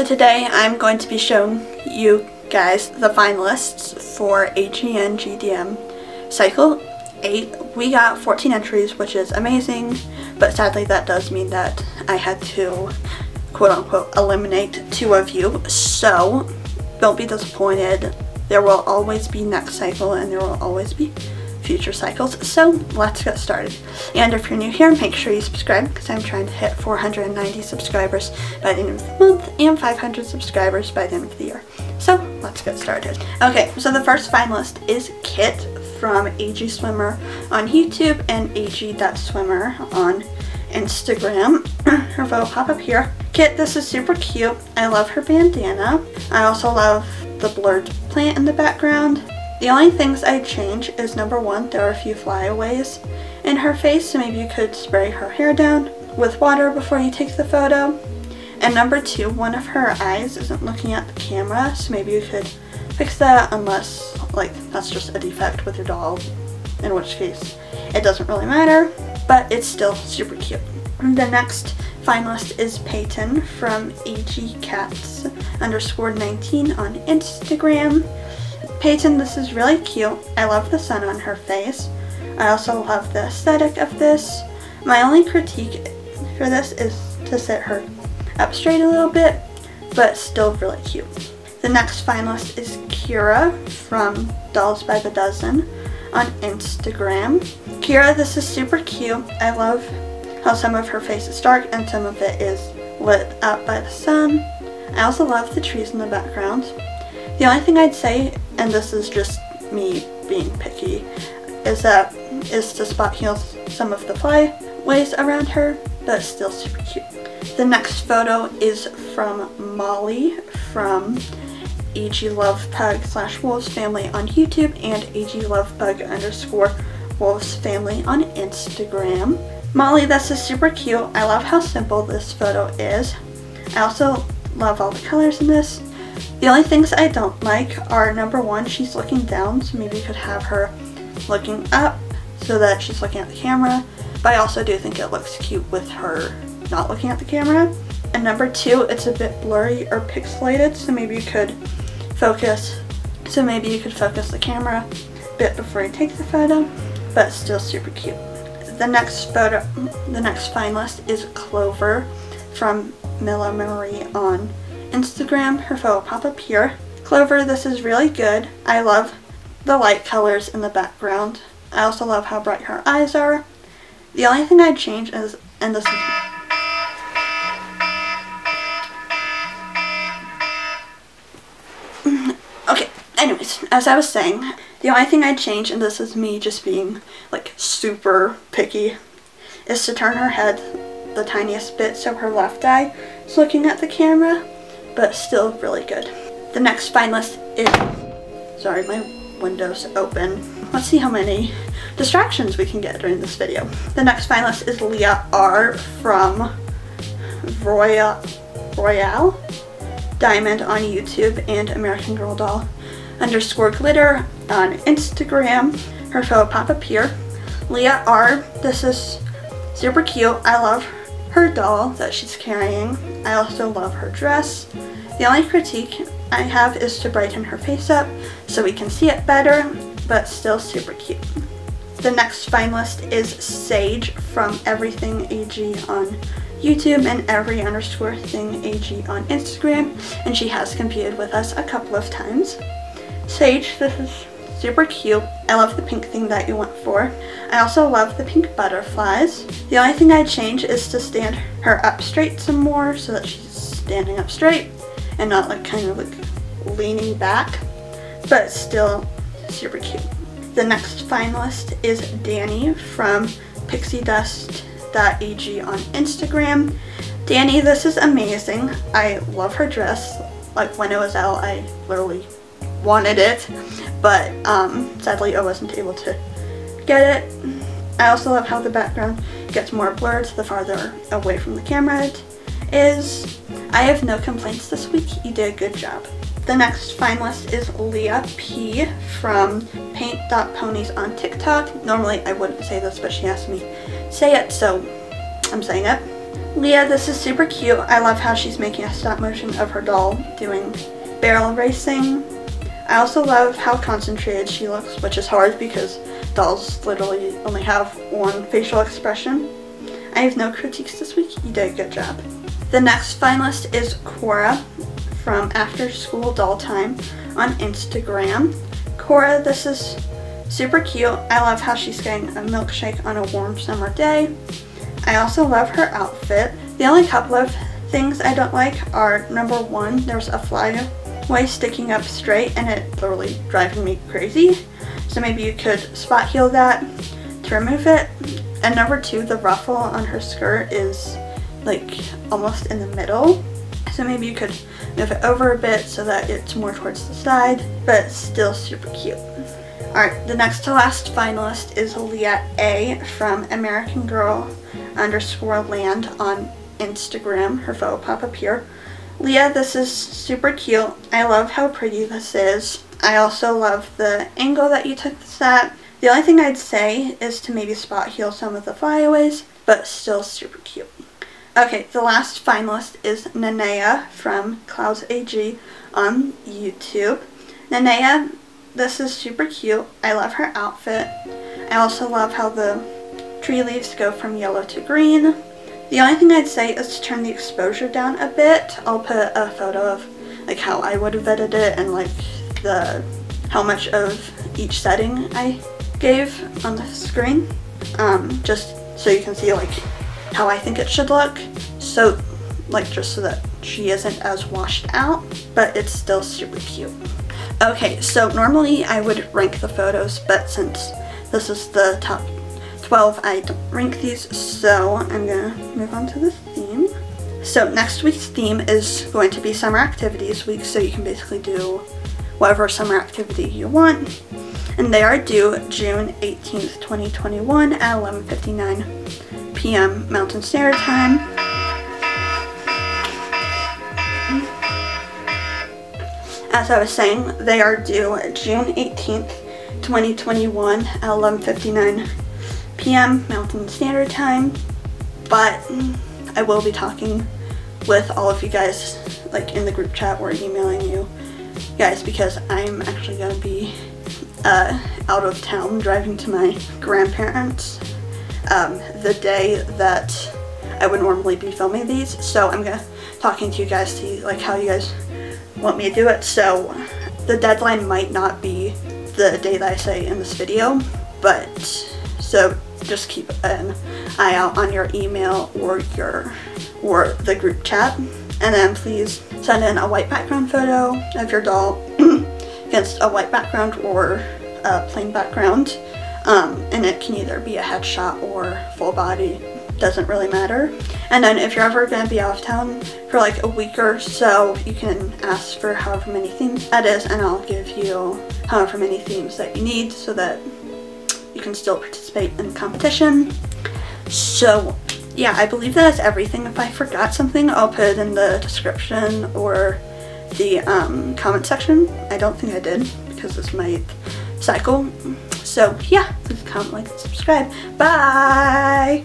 so today I'm going to be showing you guys the finalists for AGNGDM Cycle 8. We got 14 entries, which is amazing, but sadly that does mean that I had to quote unquote eliminate two of you, so don't be disappointed. There will always be next cycle and there will always be future cycles. So let's get started. And if you're new here, make sure you subscribe because I'm trying to hit 490 subscribers by the end of the month and 500 subscribers by the end of the year. So let's get started. Okay, so the first finalist is Kit from AG Swimmer on YouTube and AG.swimmer on Instagram. her photo pop up here. Kit, this is super cute. I love her bandana. I also love the blurred plant in the background. The only things I'd change is number one, there are a few flyaways in her face, so maybe you could spray her hair down with water before you take the photo. And number two, one of her eyes isn't looking at the camera, so maybe you could fix that unless, like, that's just a defect with your doll, in which case it doesn't really matter, but it's still super cute. The next finalist is Peyton from agcats underscore 19 on Instagram. Peyton, this is really cute. I love the sun on her face. I also love the aesthetic of this. My only critique for this is to sit her up straight a little bit, but still really cute. The next finalist is Kira from Dolls by the Dozen on Instagram. Kira, this is super cute. I love how some of her face is dark and some of it is lit up by the sun. I also love the trees in the background. The only thing I'd say, and this is just me being picky, is that is to spot heal some of the flyways around her, but still super cute. The next photo is from Molly from AG Love Pug slash Wolves Family on YouTube and AG Love Pug underscore Wolves Family on Instagram. Molly, this is super cute. I love how simple this photo is. I also love all the colors in this. The only things I don't like are number one, she's looking down, so maybe you could have her looking up so that she's looking at the camera. But I also do think it looks cute with her not looking at the camera. And number two, it's a bit blurry or pixelated, so maybe you could focus, so maybe you could focus the camera a bit before you take the photo, but still super cute. The next photo, the next finalist is Clover from Mila Marie on Instagram. Her photo pop up here. Clover, this is really good. I love the light colors in the background. I also love how bright her eyes are. The only thing I'd change is, and this is okay, anyways, as I was saying, the only thing I'd change, and this is me just being like super picky, is to turn her head the tiniest bit so her left eye is looking at the camera but still really good. The next finalist is, sorry, my window's open. Let's see how many distractions we can get during this video. The next finalist is Leah R from Royal, Royale Diamond on YouTube and American Girl Doll underscore glitter on Instagram. Her photo pop up here. Leah R, this is super cute. I love her doll that she's carrying. I also love her dress. The only critique I have is to brighten her face up so we can see it better, but still super cute. The next finalist is Sage from Everything AG on YouTube and every underscore thing AG on Instagram, and she has competed with us a couple of times. Sage, this is super cute. I love the pink thing that you went for. I also love the pink butterflies. The only thing I'd change is to stand her up straight some more so that she's standing up straight and not like kind of like leaning back, but still super cute. The next finalist is Dani from pixiedust.ag on Instagram. Dani, this is amazing. I love her dress. Like when it was out, I literally wanted it but um, sadly I wasn't able to get it. I also love how the background gets more blurred the farther away from the camera it is. I have no complaints this week, you did a good job. The next finalist is Lea P from paint.ponies on TikTok. Normally I wouldn't say this, but she asked me say it, so I'm saying it. Lea, this is super cute. I love how she's making a stop motion of her doll doing barrel racing. I also love how concentrated she looks, which is hard because dolls literally only have one facial expression. I have no critiques this week. You did a good job. The next finalist is Cora from After School Doll Time on Instagram. Cora, this is super cute. I love how she's getting a milkshake on a warm summer day. I also love her outfit. The only couple of things I don't like are number one, there's a flyaway sticking up straight and it literally driving me crazy. So maybe you could spot heal that to remove it. And number two, the ruffle on her skirt is like almost in the middle. So maybe you could move it over a bit so that it's more towards the side, but still super cute. Alright, the next to last finalist is Lea A from American Girl underscore land on Instagram. Her photo pop up here. Lea, this is super cute. I love how pretty this is. I also love the angle that you took this at. The only thing I'd say is to maybe spot heal some of the flyaways, but still super cute. Okay, the last finalist is Nanea from Clouds AG on YouTube. Nanea, this is super cute. I love her outfit. I also love how the tree leaves go from yellow to green. The only thing I'd say is to turn the exposure down a bit. I'll put a photo of like how I would have edited it and like the how much of each setting I gave on the screen. Um, just so you can see like how I think it should look. So like just so that she isn't as washed out, but it's still super cute. Okay, so normally I would rank the photos, but since this is the top 12, I don't rank these, so I'm gonna move on to the theme. So next week's theme is going to be summer activities week, so you can basically do whatever summer activity you want. And they are due June 18th, 2021 at 11.59 p.m. Mountain Standard Time. As I was saying, they are due June 18th, 2021 at 11.59 p.m. Mountain Standard Time, but I will be talking with all of you guys like in the group chat or emailing you guys because I'm actually going to be uh, out of town driving to my grandparents um, the day that I would normally be filming these so I'm gonna talking to you guys see like how you guys want me to do it so the deadline might not be the day that I say in this video but so just keep an eye out on your email or your or the group chat. And then please send in a white background photo of your doll against a white background or a plain background. Um, and it can either be a headshot or full body, doesn't really matter. And then if you're ever going to be out of town for like a week or so, you can ask for however many themes that is and I'll give you however many themes that you need so that you can still participate in the competition. So yeah, I believe that's everything. If I forgot something, I'll put it in the description or the um, comment section. I don't think I did because it's my cycle. So yeah, please comment, like, and subscribe. Bye!